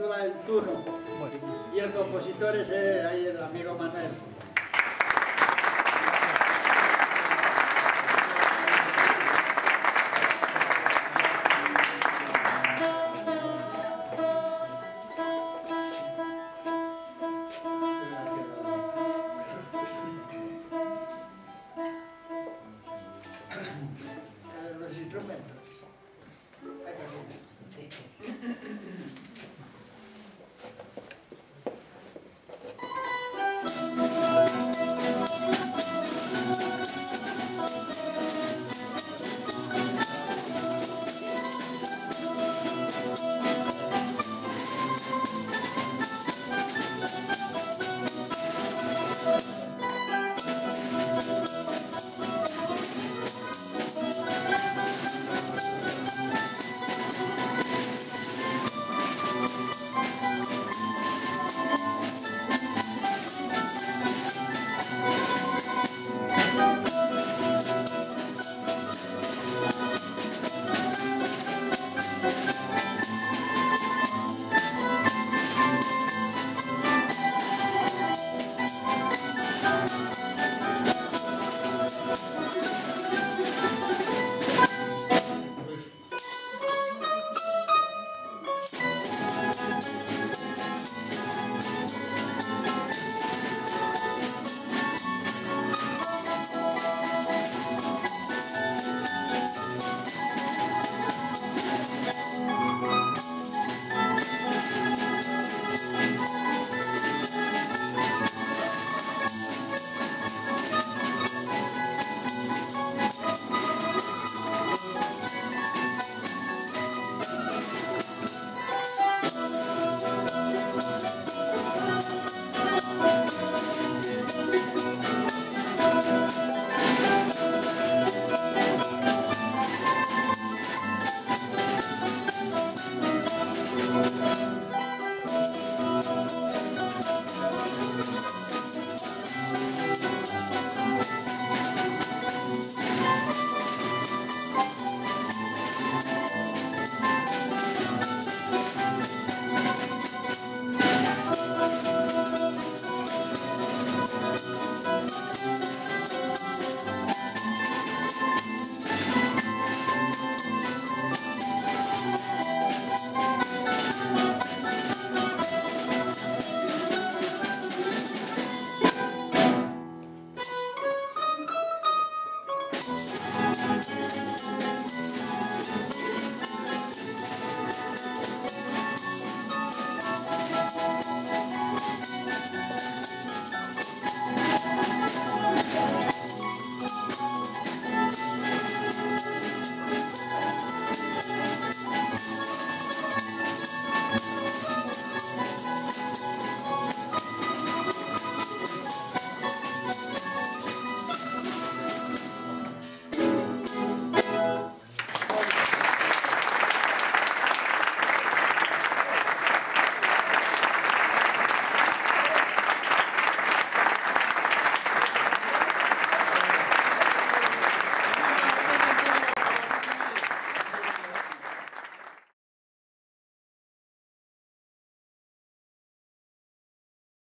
titula El turno. Y el compositor es eh, ahí el amigo Manuel.